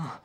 啊